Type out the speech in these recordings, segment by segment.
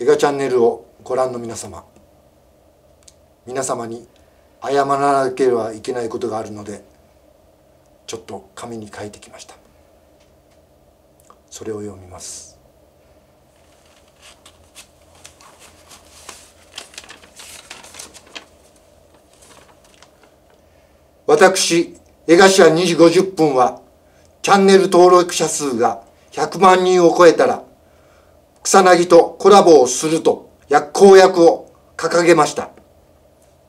映画チャンネルをご覧の皆様皆様に謝らなければいけないことがあるのでちょっと紙に書いてきました。それを読みます。私江頭2時50分はチャンネル登録者数が100万人を超えたら草薙とコラボをすると約公約を掲げました。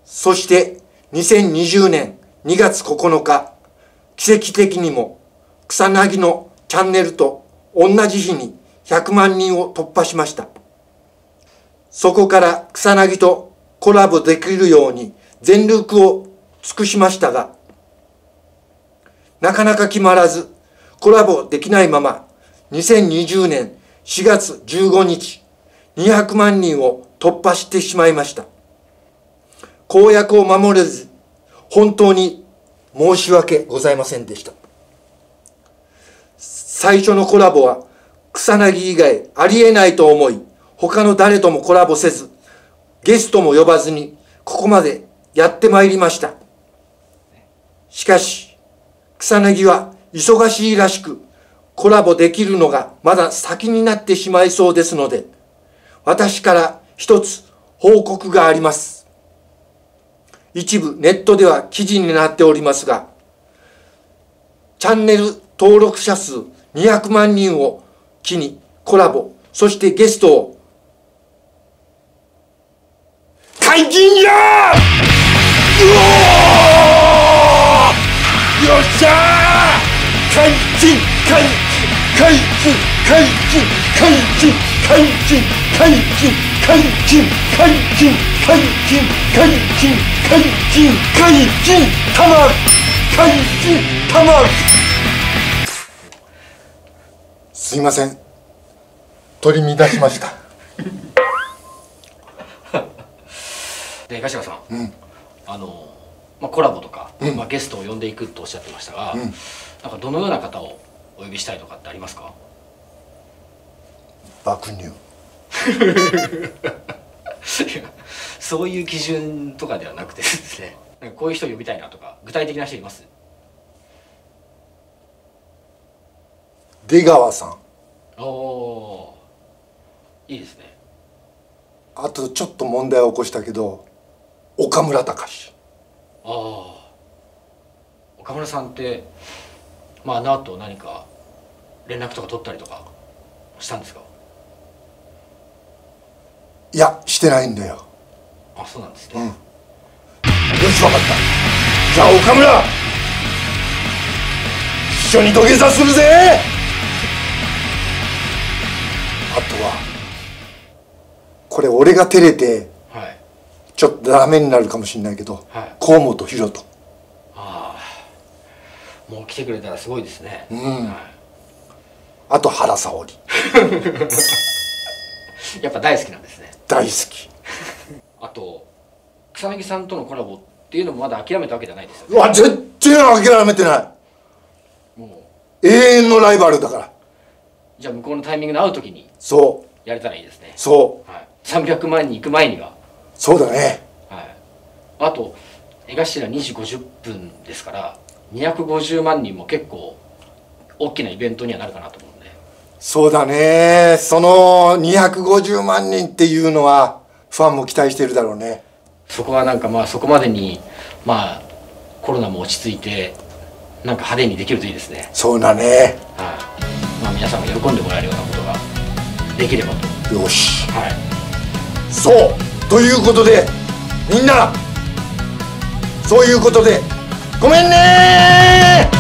そして2020年2月9日奇跡的にも草薙のチャンネルと同じ日に100万人を突破しました。そこから草薙とコラボできるように全力を尽くしましたがなかなか決まらずコラボできないまま2020年4月15日200万人を突破してしまいました。公約を守れず本当に申し訳ございませんでした。最初のコラボは草薙以外ありえないと思い他の誰ともコラボせずゲストも呼ばずにここまでやってまいりました。しかし草薙は忙しいらしくコラボできるのがまだ先になってしまいそうですので私から一つ報告があります。一部ネットでは記事になっておりますがチャンネル登録者数200万人を機にコラボそしてゲストを解禁じゃよっしゃー!解禁解禁解禁解禁解禁解禁解禁解禁解禁解禁解禁解禁解禁たまる解禁たまるすいません。取り乱しました。で柏さん、うん。あの、まあ、コラボとか、うん。まあ、ゲストを呼んでいくとおっしゃってましたが、うん。なんかどのような方をお呼びしたいとかってありますか？爆乳。そういう基準とかではなくてですね。こういう人呼びたいなとか具体的な人います？出川さん。おおー。いいですね。あとちょっと問題を起こしたけど岡村隆。史ああ岡村さんってまああの後何か連絡とか取ったりとかしたんですか？いやしてないんだよ。あそうなんですね、うん。よし分かった。じゃあ岡村。一緒に土下座するぜ。あとはこれ俺が照れてはい。ちょっとダメになるかもしれないけどはい。河本大翔もう来てくれたらすごいですね、うん。はあと原沙織。い、やっぱ大好きなんですね。大好き。あと草薙さんとのコラボっていうのもまだ諦めたわけじゃないですようわ絶対諦めてない。も永遠のライバルだから。うじゃあ向こうのタイミングで会う時にそう。やれたらいいですね、そう。はい、300万人行く前には。そうだね。はい、あと江頭2時50分ですから250万人も結構大きなイベントにはなるかなと思うんで。そうだね。その250万人っていうのはファンも期待してるだろうね。そこはなんかまあそこまでにまあコロナも落ち着いてなんか派手にできるといいですね。そうだね。はい。まあ皆さんが喜んでもらえるようなことができればと。よし。はい。そう。ということでみんな。そういうことでごめんね